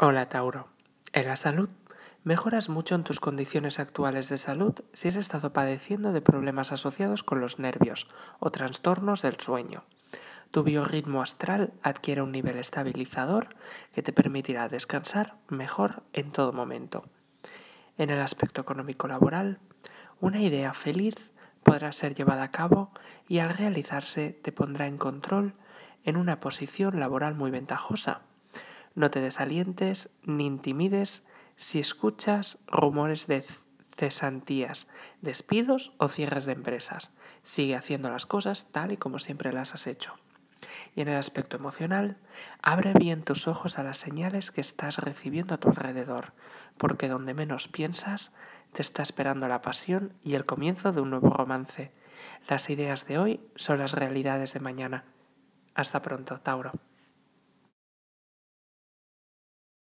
Hola Tauro. En la salud, mejoras mucho en tus condiciones actuales de salud si has estado padeciendo de problemas asociados con los nervios o trastornos del sueño. Tu biorritmo astral adquiere un nivel estabilizador que te permitirá descansar mejor en todo momento. En el aspecto económico laboral, una idea feliz podrá ser llevada a cabo y al realizarse te pondrá en control en una posición laboral muy ventajosa no te desalientes ni intimides si escuchas rumores de cesantías, despidos o cierres de empresas. Sigue haciendo las cosas tal y como siempre las has hecho. Y en el aspecto emocional, abre bien tus ojos a las señales que estás recibiendo a tu alrededor, porque donde menos piensas, te está esperando la pasión y el comienzo de un nuevo romance. Las ideas de hoy son las realidades de mañana. Hasta pronto, Tauro.